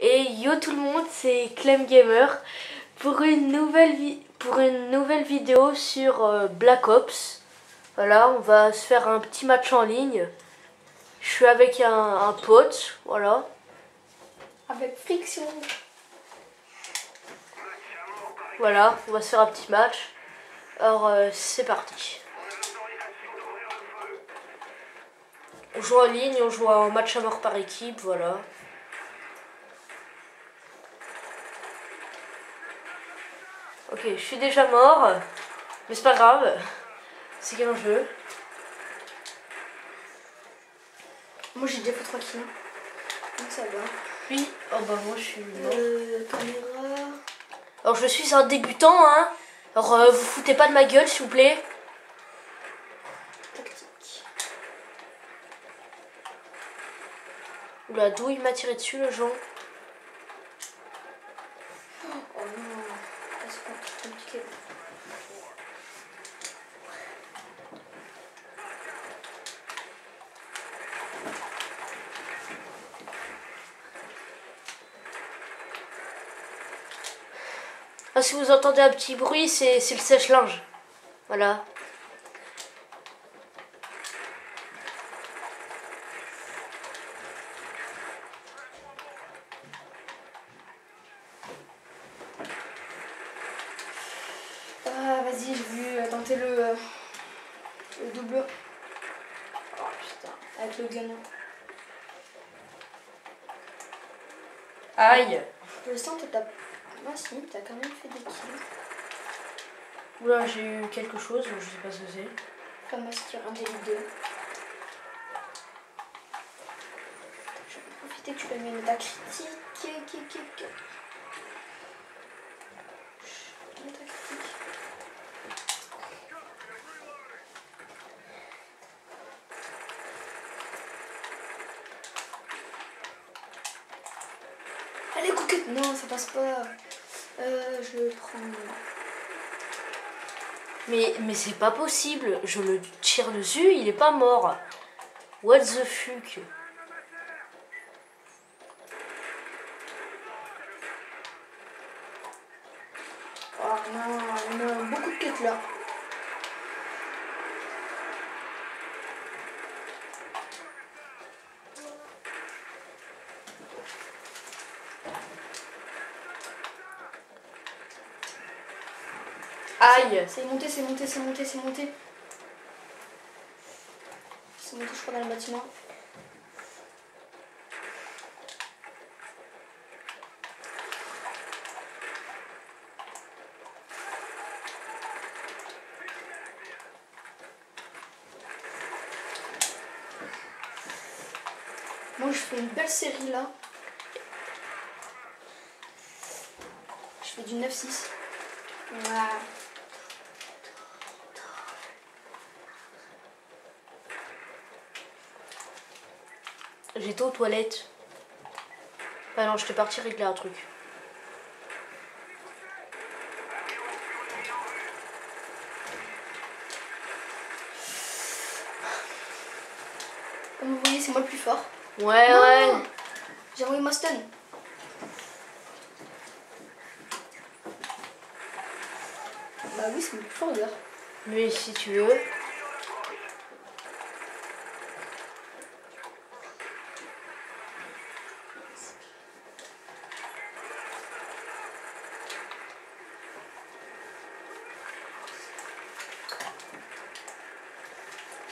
Et yo tout le monde, c'est Clem Gamer pour une nouvelle, pour une nouvelle vidéo sur euh, Black Ops. Voilà, on va se faire un petit match en ligne. Je suis avec un, pote, voilà. Avec Friction. Voilà, on va se faire un petit match. Alors euh, c'est parti. On joue en ligne, on joue en match à mort par équipe, voilà. Ok, je suis déjà mort. Mais c'est pas grave. C'est qu'un jeu. Moi j'ai déjà fait 3 kills. Donc ça va. Oui, oh bah moi je suis mort. Euh, caméra. Alors je suis un débutant, hein. Alors euh, vous foutez pas de ma gueule s'il vous plaît. Tactique. Oula, d'où il m'a tiré dessus le Jean Ah, si vous entendez un petit bruit, c'est le sèche-linge. Voilà. Ah, vas-y, je vais tenter le, euh, le double. Oh putain, avec le gun. Aïe. Pour l'instant, t'as ah si, t'as quand même fait des kills. Oula, j'ai eu quelque chose, je sais pas ce que c'est. Comme un tir un des deux. Je vais profiter que tu peux mettre ta critique. Allez, coquette Non, ça passe pas. Euh, je prends. Mais, mais c'est pas possible. Je le tire dessus, il est pas mort. What the fuck? Oh non, il y a beaucoup de quêtes là. C'est monté, c'est monté, c'est monté, c'est monté. C'est monté, je crois, dans le bâtiment. Moi, je fais une belle série là. Je fais du 9-6. Voilà. J'étais aux toilettes. Ah non, je t'ai parti régler un truc. Comme vous voyez, c'est moi le plus fort. Ouais, ouais. J'ai envoyé ma stun. Bah oui, c'est le plus fort d'ailleurs. Mais si tu veux.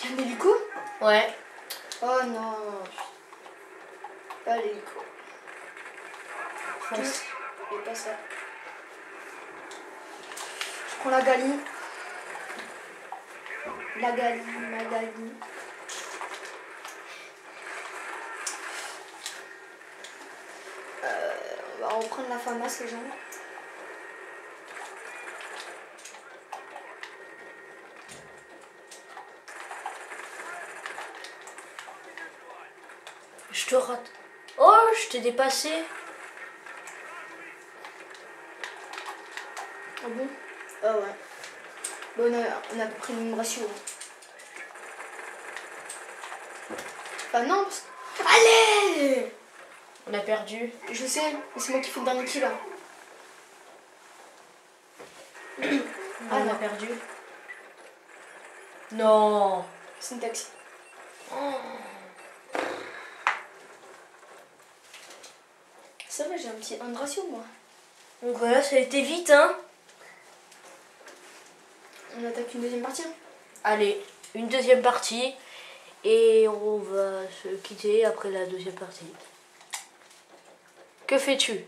Y'a un hélico Ouais. Oh non. Pas l'hélico. Fonce. Et pas ça. Je prends la galie. La galie, la galie. Euh, on va reprendre la FAMAS les gens. Je te rate. Oh, je t'ai dépassé. Ah bon? Ah ouais. Bon, on a, on a à peu près le même ratio. hein. Enfin non, parce... Allez On a perdu. Je sais, mais c'est moi qui fais le dernier kill là. Ah, on a perdu. Non. C'est une Ça va, j'ai un petit ratio moi. Donc voilà, ça a été vite, hein. On attaque une deuxième partie. hein. Allez, une deuxième partie. Et on va se quitter après la deuxième partie. Que fais-tu?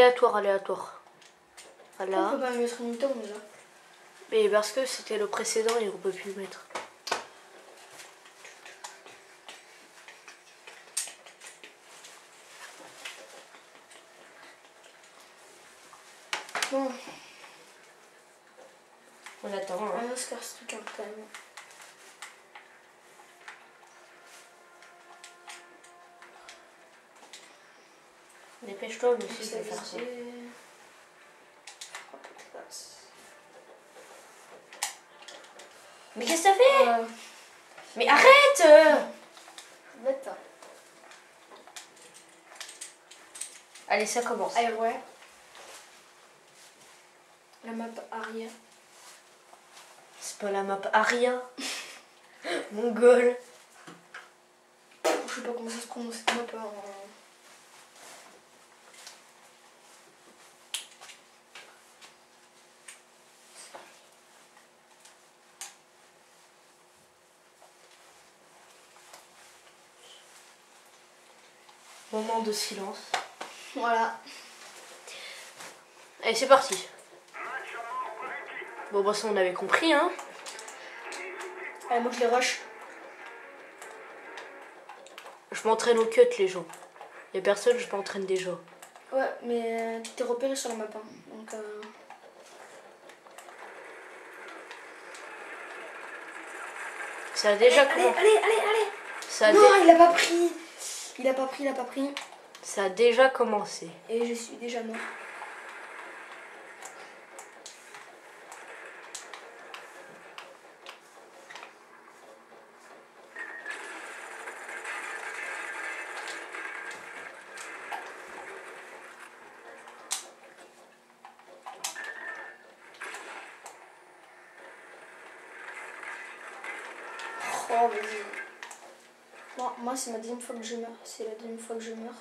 Aléatoire, aléatoire. On Voilà. peut pas mettre une tombe là. Mais parce que c'était le précédent et on peut plus le mettre. Bon, On attend. on hein. truc hein, quand même. Mais aussi, je C'est vais faire ça. Mais qu'est-ce que ça fait? Euh, Mais arrête euh bête. hein. Allez, ça commence. Allez, ouais. La map arrière. C'est pas la map Aria. Mongol. Je sais pas comment ça se prononce cette map. hein. Moment de silence. Voilà. Allez, c'est parti. Bon, bah ça, on avait compris, hein. Allez, moi je les rush. Je m'entraîne au cut, les gens. Y a personne, je m'entraîne déjà. Ouais, mais euh, tu t'es repéré sur la map. hein. Donc, euh, Ça a déjà allez, commencé. allez, allez, allez. Ça, a Non, dé- il a pas pris. Il a pas pris, il a pas pris. ça a déjà commencé. Et je suis déjà mort. Oh, vas-y. Moi, c'est ma deuxième fois que je meurs. C'est la deuxième fois que je meurs.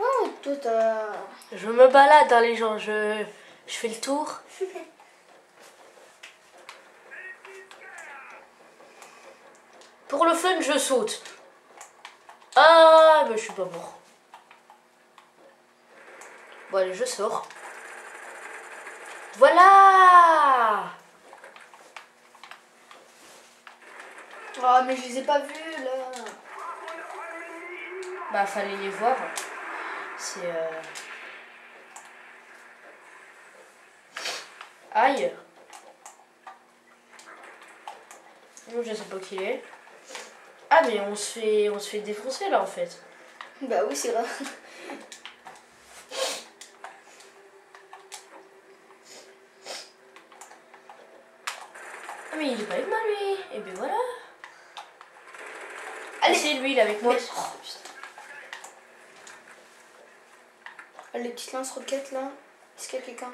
Oh, toi, t'as. Je me balade, hein, les gens. Je, je fais le tour. Pour le fun, je saute. Ah, mais je suis pas mort. Bon, allez, je sors. Voilà Oh, mais je les ai pas vus. Bah, fallait les voir. C'est. euh, Aïe Non, je sais pas qui il est. Ah, mais on se fait, on se fait défoncer là en fait. Bah oui, c'est vrai. Ah, mais il est pas avec moi lui Et ben voilà Allez. C'est lui, il est avec moi. Mais- oh, putain. Ah, Les petites lance-roquettes là. Est-ce qu'il y a quelqu'un?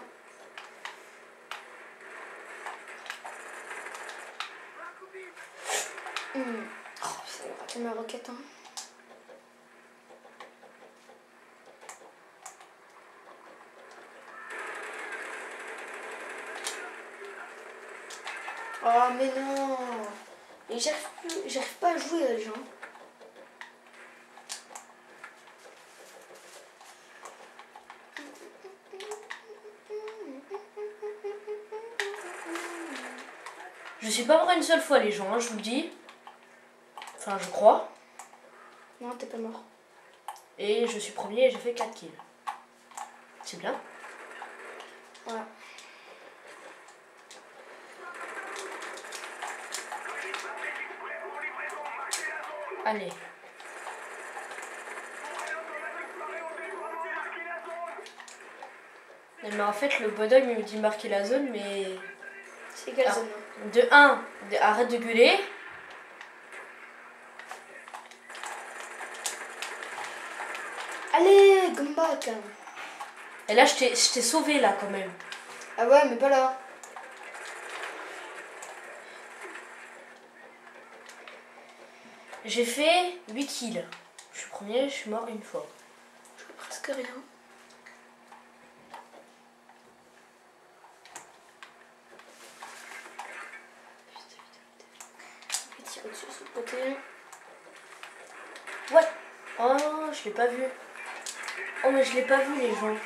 Hmm. Oh, ça a raté ma roquette. Hein. Oh mais non Et j'arrive pas à jouer les gens. Suis pas mort une seule fois les gens, hein, je vous le dis. Enfin, je crois. Non, t'es pas mort. Et je suis premier et j'ai fait 4 kills. C'est bien. Ouais. Allez. Mais en fait, le bonhomme, il me dit marquer la zone, mais... C'est quelle Ah. zone De 1, arrête de gueuler. Allez, come back Et là, je t'ai je t'ai sauvé, là, quand même. Ah ouais, mais pas là. J'ai fait 8 kills. Je suis premier, je suis mort une fois. Je vois presque rien. Sur le côté. Ouais. Oh, je l'ai pas vu. Oh, mais je l'ai pas vu, les gens.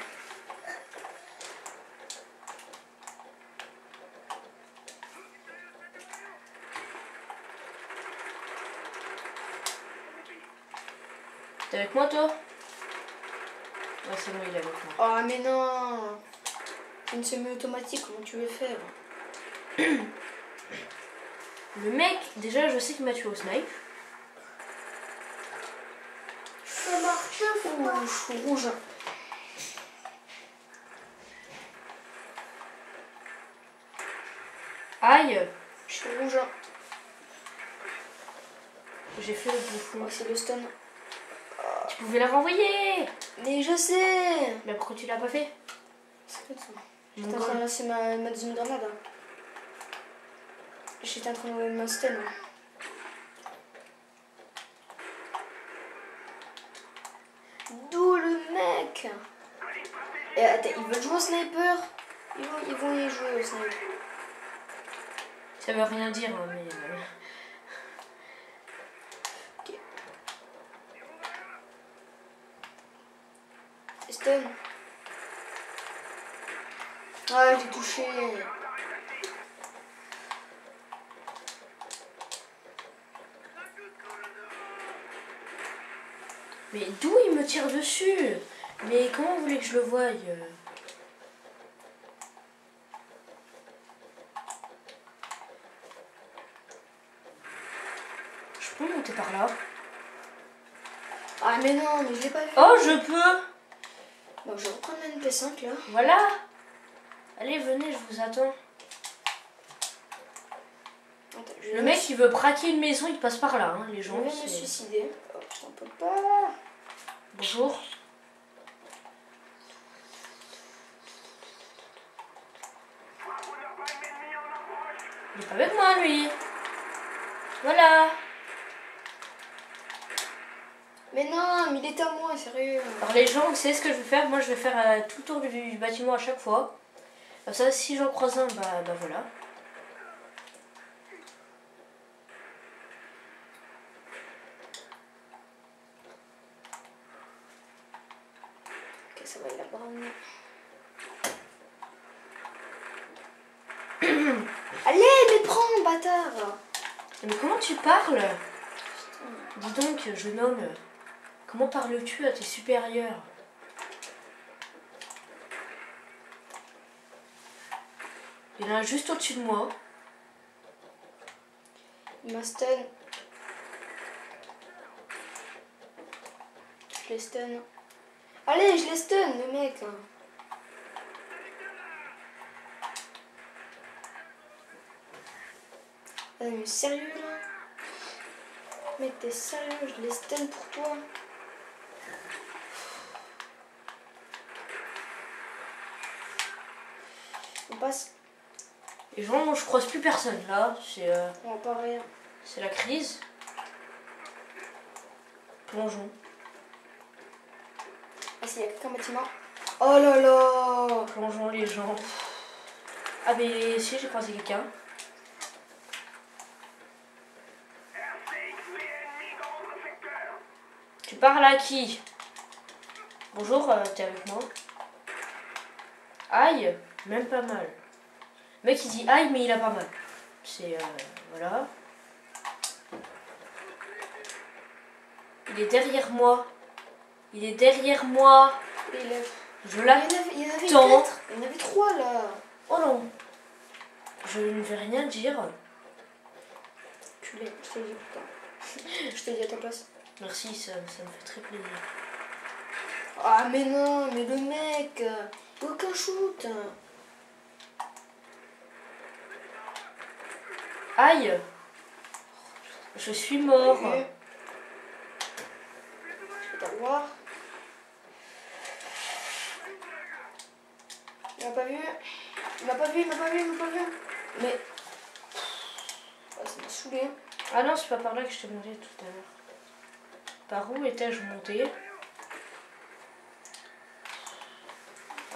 T'es avec moi, toi? C'est bon, il est avec moi. Oh mais non une semi-automatique, comment tu veux faire? Le mec, déjà, je sais qu'il m'a tué au snipe. Ça marche Ouh, je suis rouge. Aïe Je suis rouge. J'ai fait le bouffon. Oh, c'est le stun. Tu pouvais la renvoyer Mais je sais Mais pourquoi tu l'as pas fait? C'est quoi ça lancer ma, ma deuxième grenade. J'étais en train de stun. hein. D'où le mec? Et attends, ils veulent jouer au sniper ils vont, ils vont y jouer au sniper. Ça veut rien dire, hein, mais... euh, Stun. Ah, j'ai touché. Mais d'où il me tire dessus? Mais comment vous voulez que je le voie euh? Je peux monter par là? Ah, mais non, mais je l'ai pas vu. Oh, je peux Bon, je vais reprendre la NP5 là. Voilà Allez, venez, je vous attends. Je Le me mec, il veut braquer une maison, il passe par là, hein, les Je gens. vais me suicider. Pas. Bonjour. Il est pas avec moi, lui. Voilà. Mais non, mais il est à moi, sérieux. Alors les gens, vous savez ce que je vais faire? Moi, je vais faire euh, tout le tour du, du bâtiment à chaque fois. Comme ça, si j'en croise un, bah, bah voilà. Ok, ça va, il a brown. Allez, mais prends, bâtard Mais comment tu parles Dis donc, jeune homme, comment parles-tu à tes supérieurs Il y en a juste au-dessus de moi. Il m'a stun. Je l'ai stun. Allez, je l'ai stun, le mec. Ah, mais sérieux là Mec, t'es sérieux Je l'ai stun pour toi. On passe. Les gens, je croise plus personne là. C'est euh, On va pas rien. c'est la crise. Plongeons. Ah, si, il y a quelqu'un bâtiment. Oh là là Plongeons les gens. Ah mais si, j'ai croisé quelqu'un. Parles à qui Bonjour, euh, t'es avec moi Aïe, même pas mal. Le mec il dit aïe mais il a pas mal. C'est euh, voilà. Il est derrière moi. Il est derrière moi. Il, est... Je il l'attends. il y en avait Attends. quatre. Il y en avait trois là. Oh non. Je ne vais rien dire. Tu l'es, je te dis putain. je te dis à ta place. Merci, ça, ça me fait très plaisir. Ah mais non, mais le mec, euh, Aucun shoot. Aïe Je suis mort. Je vais t'avoir. Il m'a pas vu. Il m'a pas vu, il m'a pas vu, il m'a pas vu. Mais. Ah, ça m'a saoulé. Ah non, c'est pas par là que je t'ai monté tout à l'heure. Par où étais-je monté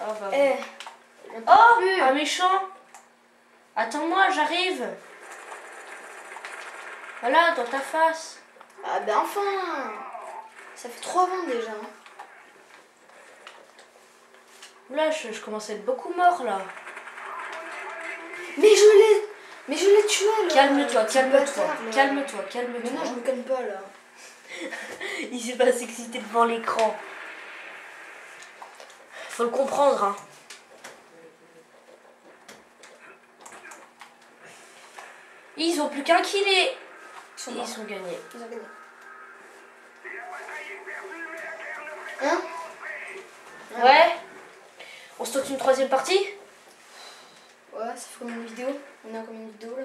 Ah bah. Eh. Oh vu. Un méchant Attends-moi, j'arrive Voilà, dans ta face Ah ben enfin Ça fait 3 ans déjà. hein. Là, je, je commence à être beaucoup mort là. Mais je l'ai Mais je l'ai tué là Calme-toi, calme-toi, là. calme-toi, Mais calme-toi. non, je me calme pas là. Il s'est pas s'exciter devant l'écran. Faut le comprendre, hein. Ils ont plus qu'un kill et Ils sont ils morts. sont gagnés. Ils ont gagné. Hein Ouais. On se tente une troisième partie Ouais, ça fait combien de vidéos On a combien de vidéos là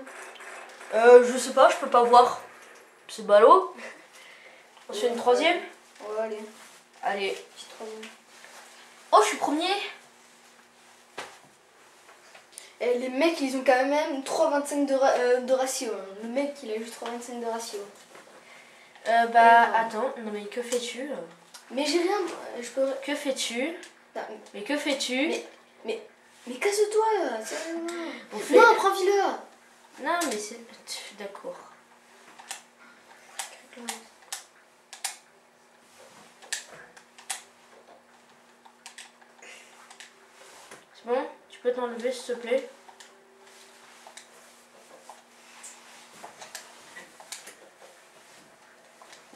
Euh, je sais pas, je peux pas voir. C'est ballot. On se fait une troisième? Ouais, allez, Allez. petite troisième. Oh, je suis premier Et les mecs, ils ont quand même 3,25 de, ra- euh, de ratio. hein. Le mec, il a juste 3,25 de ratio. Euh, bah, Et attends. Non, mais que fais-tu? Mais j'ai rien. Je peux. Que fais-tu? Mais que fais-tu? Mais- Mais casse-toi sérieusement. Fait... Non, prends Villa Non, mais c'est... D'accord. C'est bon Tu peux t'enlever, s'il te plaît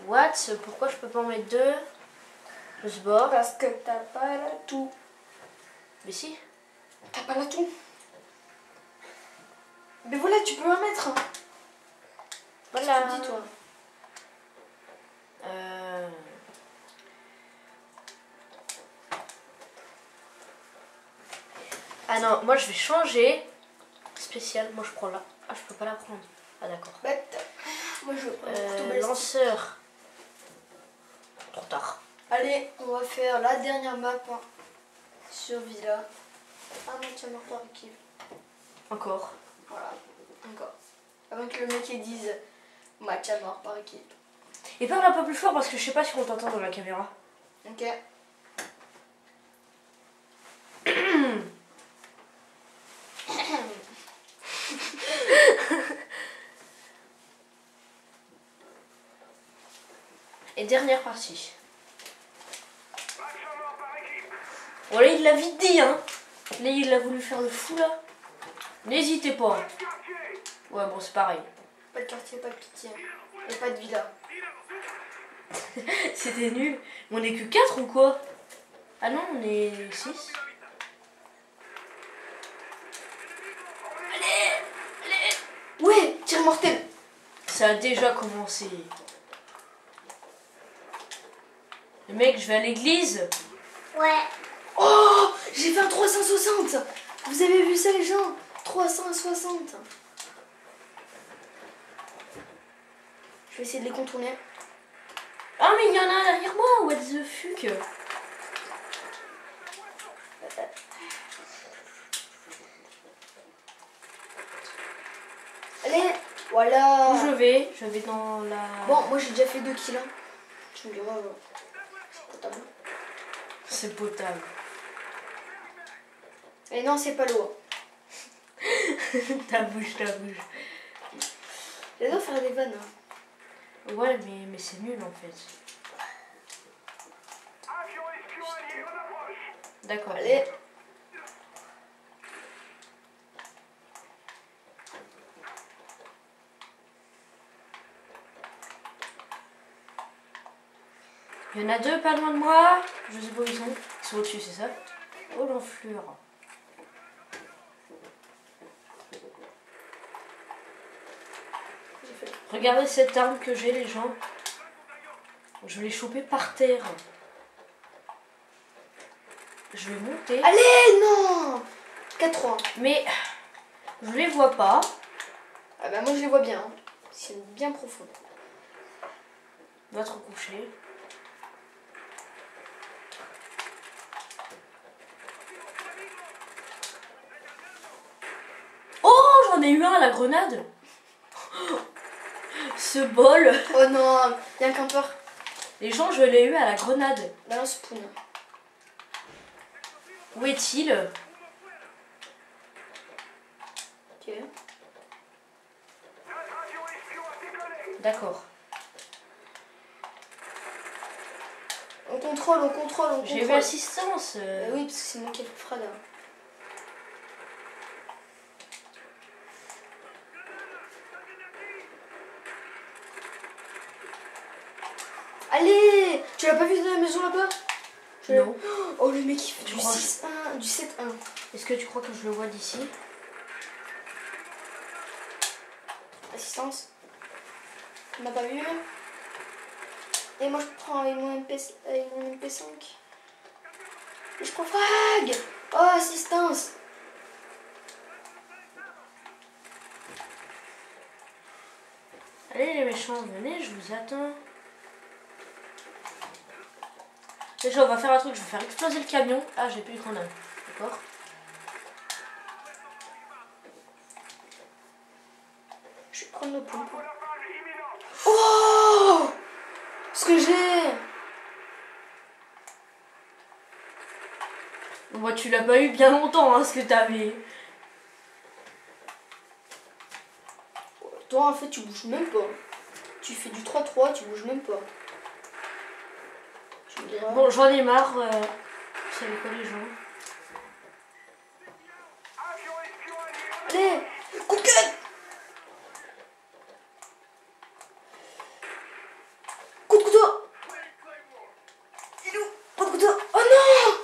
What? Pourquoi je peux pas en mettre deux? Je se bord. Parce que t'as pas la tout. Mais si. T'as pas la tout. Mais voilà, tu peux en mettre. Voilà. Qu'est-ce que tu dis, toi Euh... Ah non, moi je vais changer. Spécial, moi je prends là. Ah, je peux pas la prendre. Ah d'accord. Bête. Moi, je Euh, lanceur. Trop tard. Allez, on va faire la dernière map hein, sur Villa. Match à mort par équipe. Encore. Voilà, encore. Avant que le mec il dise match à mort par équipe. Et parle un peu plus fort parce que je sais pas si on t'entend dans la caméra. Ok. Et dernière partie. Bon là il l'a vite dit hein. Là il a voulu faire le fou là. N'hésitez pas. Ouais bon c'est pareil. Pas de quartier, pas de pitié. Et pas de villa. C'était nul. Mais on est que 4 ou quoi? Ah non, on est 6. Ouais, tir mortel. Ça a déjà commencé. Le mec, je vais à l'église. Ouais. Oh, j'ai fait un 360. Vous avez vu ça les gens? 360. Je vais essayer de les contourner. Ah mais il y en a un derrière moi, what the fuck? Allez, voilà. Où je vais? Je vais dans la... Bon, moi j'ai déjà fait 2 kills. hein. Me potable. C'est potable. Et non, c'est pas l'eau. ta bouche, ta bouche. J'adore faire des vannes. hein. Ouais, mais, mais c'est nul en fait. D'accord. Allez. Il y en a deux pas loin de moi. Je sais pas où ils sont. Ils sont au-dessus, c'est ça? Oh l'enflure. Regardez cette arme que j'ai, les gens. Je l'ai chopée par terre. Je vais monter. Allez, non 4-3. Mais je les vois pas. Ah bah moi je les vois bien. hein. C'est bien profond. Va te recoucher. Oh, j'en ai eu un à la grenade. Ce bol. Oh non, il y a un campeur. Les gens, je l'ai eu à la grenade. Balance spoon. Où est-il? Ok. D'accord. On contrôle, on contrôle, on J'ai eu contrôle. assistance. euh. Bah oui, parce que c'est moi qui ai le frada. Allez Tu l'as pas vu dans la maison là-bas? Je- Non. Oh le mec il fait du crois 6-1, du 7-1. Est-ce que tu crois que je le vois d'ici? Assistance. On n'a pas vu Et moi je prends avec mon, MP, avec mon MP5. Et je prends frag Oh assistance Allez les méchants, venez, je vous attends. Déjà, on va faire un truc, je vais faire exploser le camion. Ah, j'ai plus de grenade. D'accord Je vais prendre le pompe. Oh Ce que j'ai Moi, tu l'as pas eu bien longtemps, hein, ce que t'avais. Toi en fait tu bouges même pas. Tu fais du 3-3, tu bouges même pas. Bon, j'en ai marre. euh, savez quoi, les gens Allez Coup de gueule Coup de couteau Il est où Coup de couteau Oh non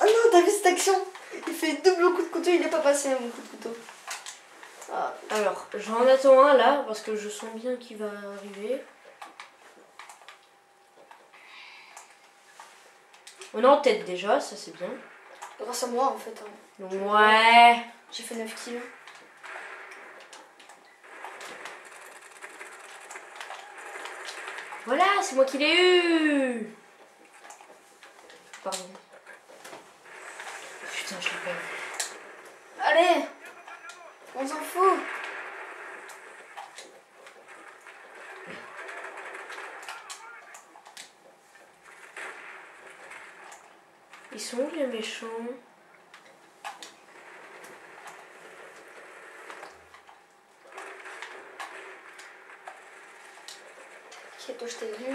Oh non, t'as vu cette action? Il fait double coup de couteau, il est pas passé mon coup de couteau. Ah, Alors, j'en attends un là, parce que je sens bien qu'il va arriver. On est en tête déjà, ça c'est bien. grâce à moi en fait. hein. Ouais. J'ai fait 9 kills. Voilà, c'est moi qui l'ai eu. Pardon. Putain, je l'ai pas eu. Allez On s'en fout sont où les méchants.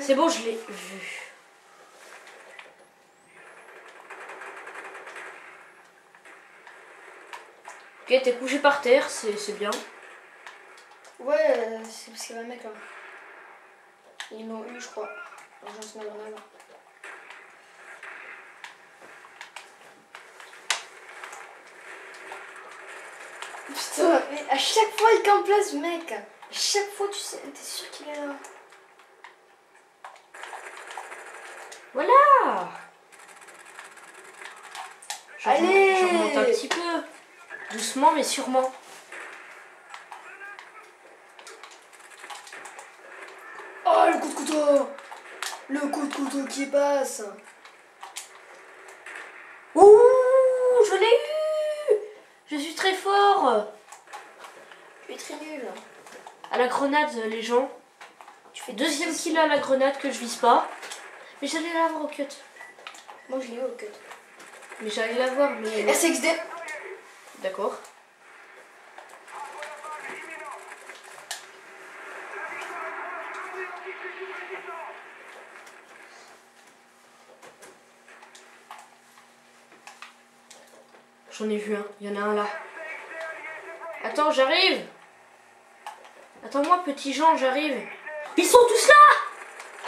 C'est bon, je l'ai vu. Ok, t'es couché par terre, c'est bien. Ouais, euh, c'est parce qu'il y avait un mec là. Ils l'ont eu, je crois. Putain, mais à chaque fois il campe là ce mec. À chaque fois, tu sais, t'es sûr qu'il est là. Voilà Je Allez Je remonte un petit peu. Doucement, mais sûrement. Oh, le coup de couteau Le coup de couteau qui passe Ouh, je l'ai eu Je suis très fort Tu es très nul. À la grenade, les gens. Tu fais Deuxième kill à la grenade que je vise pas. Mais j'allais l'avoir au cut. Moi je l'ai eu au cut. Mais j'allais l'avoir, mais... RCXD D'accord. J'en ai vu un. Il y en a un là. Attends, j'arrive. Attends-moi, petit Jean, j'arrive. Ils sont tous là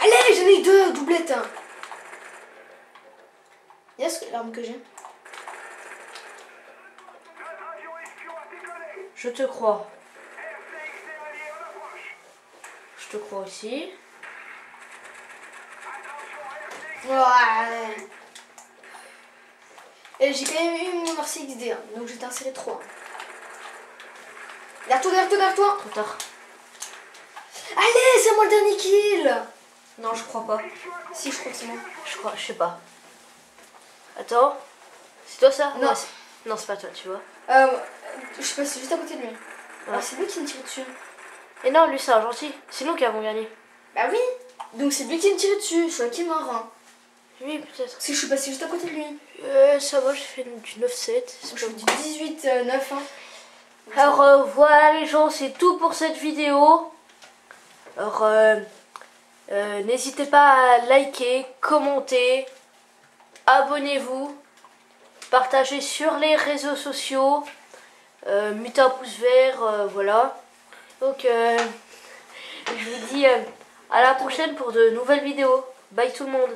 Allez, j'en ai eu deux, doublette. hein. Yes, l'arme que j'ai. Je te crois. Je te crois aussi. Ouais. Et j'ai quand même eu mon RC XD, hein, donc j'étais inséré 3. Derrière toi, derrière toi, derrière toi Trop tard. C'est moi le dernier kill Non, je crois pas. Si, je crois que c'est moi. Je crois, je sais pas. Attends. C'est toi ça? Non. Non, c'est pas toi, tu vois. Euh, je sais pas, c'est juste à côté de lui. Ouais. Ah, c'est lui qui me tire dessus. Et non, lui, c'est un gentil. C'est nous qui avons gagné. Bah oui Donc c'est lui qui me tire dessus, je suis un kill marin. Oui, peut-être. Parce que je suis passé juste à côté de lui. Euh, ça va, j'ai fait du 9-7. c'est Je du 18, euh, 9, hein. Alors euh, voilà les gens, c'est tout pour cette vidéo. Alors euh, euh, n'hésitez pas à liker, commenter, abonnez-vous, partagez sur les réseaux sociaux, euh, mettez un pouce vert, voilà. Donc je vous dis à la prochaine pour de nouvelles vidéos. Bye tout le monde.